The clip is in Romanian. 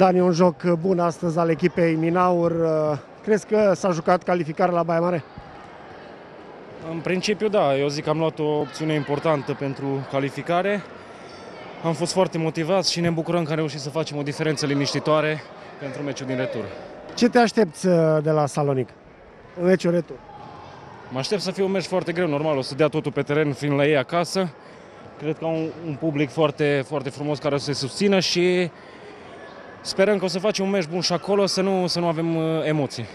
Dani, un joc bun astăzi al echipei Minaur. Crezi că s-a jucat calificarea la Baia Mare? În principiu, da. Eu zic că am luat o opțiune importantă pentru calificare. Am fost foarte motivați și ne bucurăm că am reușit să facem o diferență liniștitoare pentru meciul din retur. Ce te aștepți uh, de la Salonic în meciul retur? Mă aștept să fie un meci foarte greu, normal, o să dea totul pe teren fiind la ei acasă. Cred că au un, un public foarte, foarte frumos care o să se susțină și sperăm că o să facem un meci bun și acolo, să nu, să nu avem uh, emoții.